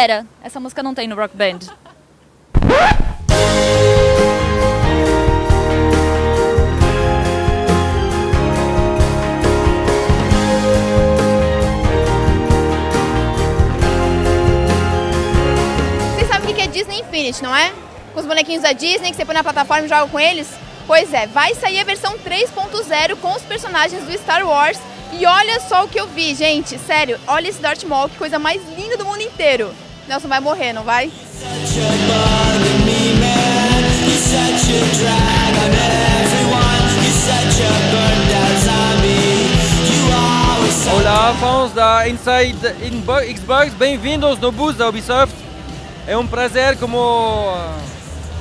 Pera, essa música não tem no Rock Band. Vocês sabem o que é Disney Infinity, não é? Com os bonequinhos da Disney que você põe na plataforma e joga com eles? Pois é, vai sair a versão 3.0 com os personagens do Star Wars. E olha só o que eu vi, gente. Sério, olha esse Darth Maul, que coisa mais linda do mundo inteiro. Nelson vai morrer, não vai? Olá, fãs da Inside Xbox, bem-vindos no booth da Ubisoft. É um prazer, como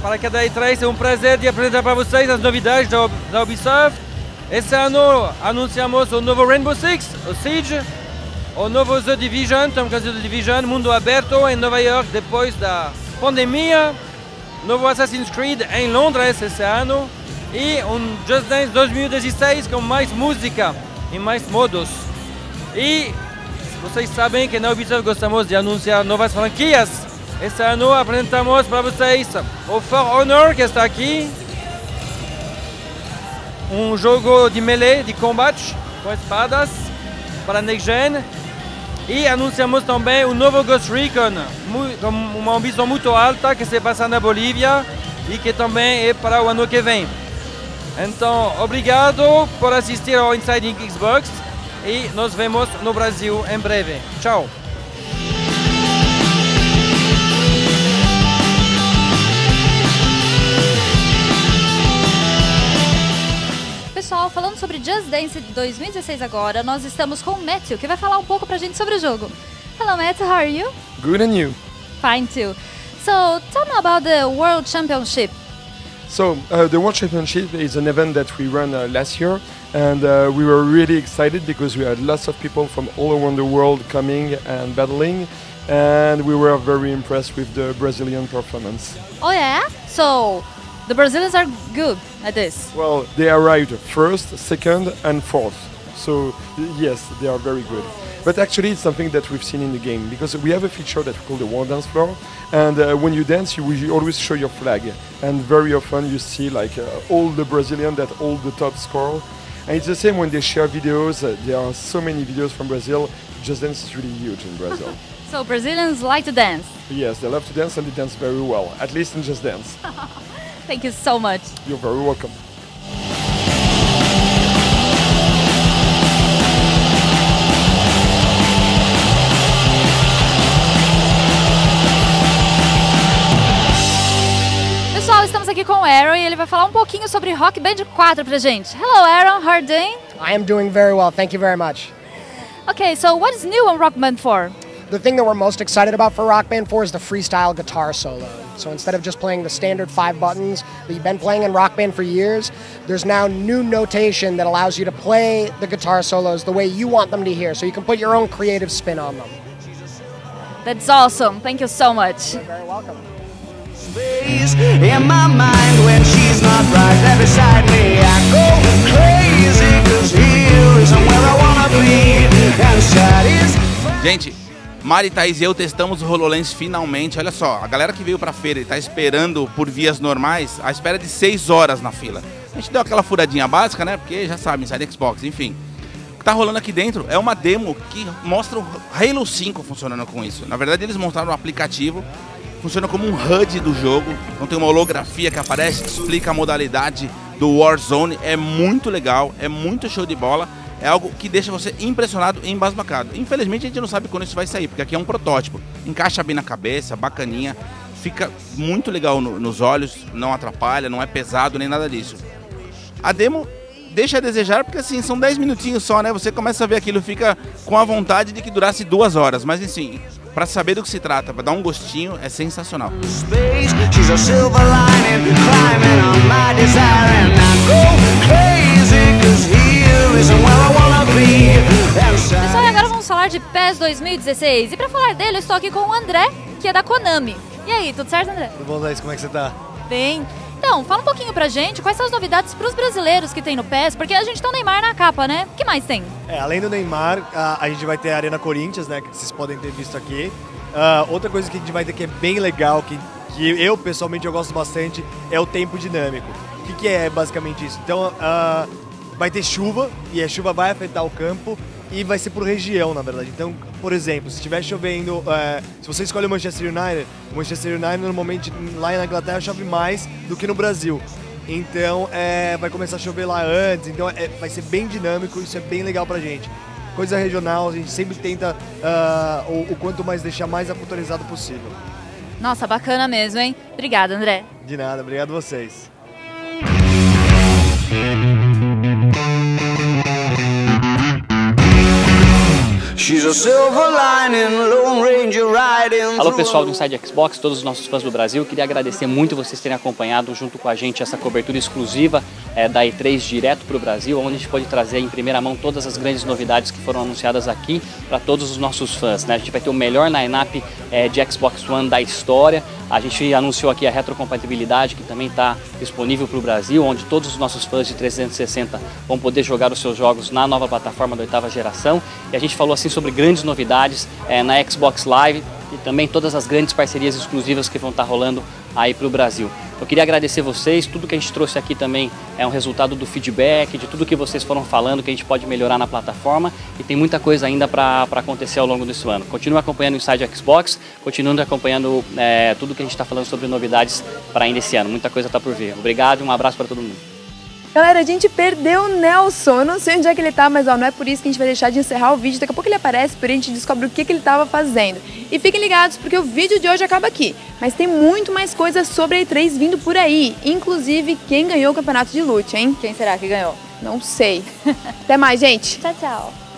para cada E3, é um prazer de apresentar para vocês as novidades da Ubisoft. Esse ano anunciamos o novo Rainbow Six, o Siege, o novo The Division, Tom Clancy The Division, mundo aberto em Nova York depois da pandemia, novo Assassin's Creed em Londres esse ano e um Just Dance 2016 com mais música e mais modos. E vocês sabem que na Ubisoft gostamos de anunciar novas franquias. Esse ano apresentamos para vocês o For Honor, que está aqui. Um jogo de melee, de combate, com espadas, para Next Gen. E anunciamos também o novo Ghost Recon, uma ambição muito alta, que se passa na Bolívia e que também é para o ano que vem. Então, obrigado por assistir ao Inside Xbox e nos vemos no Brasil em breve. Tchau! Pessoal, falando sobre Just Dance 2016 agora, nós estamos com o Matthew, que vai falar um pouco pra gente sobre o jogo. Hello Matthew, how are you? Good and you. Fine too. So, tell me about the World Championship. So uh, the World Championship is an event that we ran uh, last year, and uh, we were really excited because we had lots of people from all around the world coming and battling, and we were very impressed with the Brazilian performance. Oh yeah? So, the Brazilians are good at this. Well, they arrived first, second, and fourth. So yes, they are very good. But actually, it's something that we've seen in the game because we have a feature that we call the World Dance Floor, and uh, when you dance, you, will always show your flag, and very often you see like uh, all the Brazilian that hold the top score. And it's the same when they share videos. Uh, there are so many videos from Brazil. Just Dance is really huge in Brazil. So, Brazilians like to dance. yes, they love to dance and they dance very well. At least in Just Dance. Thank you so much. You're very welcome. Pessoal, estamos aqui com o Aaron e ele vai falar um pouquinho sobre Rock Band 4 pra gente. Hello Aaron, how are you doing? I am doing very well, thank you very much. Okay, so what is new on Rock Band 4? The thing that we're most excited about for Rock Band 4 is the freestyle guitar solo. So instead of just playing the standard five buttons that you've been playing in Rock Band for years, there's now new notation that allows you to play the guitar solos the way you want them to hear. So you can put your own creative spin on them. That's awesome. Thank you so much. You're very welcome. space in my mind when she's not right there beside me. I go crazy cause here isn't where I wanna be. And satisfied. Gente, Mari, Thaís e eu testamos o HoloLens finalmente. Olha só, a galera que veio pra feira e tá esperando por vias normais, a espera de 6 horas na fila. A gente deu aquela furadinha básica, né? Porque já sabe, inside Xbox, enfim. O que tá rolando aqui dentro é uma demo que mostra o Halo 5 funcionando com isso. Na verdade, eles montaram um aplicativo, funciona como um HUD do jogo. Então tem uma holografia que aparece, que explica a modalidade do Warzone. É muito legal, é muito show de bola. É algo que deixa você impressionado e embasbacado. Infelizmente a gente não sabe quando isso vai sair, porque aqui é um protótipo. Encaixa bem na cabeça, bacaninha. Fica muito legal no- nos olhos, não atrapalha, não é pesado nem nada disso. A demo deixa a desejar, porque assim, são 10 minutinhos só, né? Você começa a ver aquilo, fica com a vontade de que durasse duas horas. Mas assim, pra saber do que se trata, pra dar um gostinho, é sensacional. Space, Pessoal, e agora vamos falar de PES 2016. E pra falar dele, eu estou aqui com o André, que é da Konami. E aí, tudo certo, André? Tudo bom, Thaís? Como é que você tá? Bem. Então, fala um pouquinho pra gente quais são as novidades pros brasileiros que tem no PES, porque a gente tem o Neymar na capa, né? O que mais tem? É, além do Neymar, a, a gente vai ter a Arena Corinthians, né, que vocês podem ter visto aqui. Ah, outra coisa que a gente vai ter que é bem legal, que, que eu pessoalmente eu gosto bastante, é o tempo dinâmico. O que, que é basicamente isso? Então, ah, vai ter chuva e a chuva vai afetar o campo e vai ser por região, na verdade. Então, por exemplo, se estiver chovendo, é, se você escolhe o Manchester United, o Manchester United normalmente lá na Inglaterra chove mais do que no Brasil. Então, é, vai começar a chover lá antes, então é, vai ser bem dinâmico, isso é bem legal pra gente. Coisa regional, a gente sempre tenta ah, o, o quanto mais deixar mais aculturizado possível. Nossa, bacana mesmo, hein? Obrigada, André. De nada, obrigado a vocês. Alô pessoal do Inside Xbox, todos os nossos fãs do Brasil, queria agradecer muito vocês terem acompanhado junto com a gente essa cobertura exclusiva eh, da E3 direto para o Brasil, onde a gente pode trazer em primeira mão todas as grandes novidades que foram anunciadas aqui para todos os nossos fãs. Né? A gente vai ter o melhor line-up eh, de Xbox One da história. A gente anunciou aqui a retrocompatibilidade que também está disponível para o Brasil, onde todos os nossos fãs de 360 vão poder jogar os seus jogos na nova plataforma da oitava geração. E a gente falou assim sobre grandes novidades eh, na Xbox Live e também todas as grandes parcerias exclusivas que vão estar rolando aí para o Brasil. Eu queria agradecer vocês, tudo que a gente trouxe aqui também é um resultado do feedback, de tudo que vocês foram falando, que a gente pode melhorar na plataforma e tem muita coisa ainda para acontecer ao longo desse ano. Continue acompanhando o Inside Xbox, continuando acompanhando eh, tudo que a gente está falando sobre novidades para ainda esse ano. Muita coisa está por vir. Obrigado e um abraço para todo mundo. Galera, a gente perdeu o Nelson. Eu não sei onde é que ele tá, mas ó, não é por isso que a gente vai deixar de encerrar o vídeo. Daqui a pouco ele aparece e a gente descobre o que, que ele tava fazendo. E fiquem ligados, porque o vídeo de hoje acaba aqui. Mas tem muito mais coisas sobre a E3 vindo por aí. Inclusive, quem ganhou o campeonato de loot, hein? Quem será que ganhou? Não sei. Até mais, gente. Tchau, tchau.